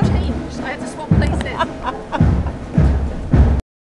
changed. I had to swap places.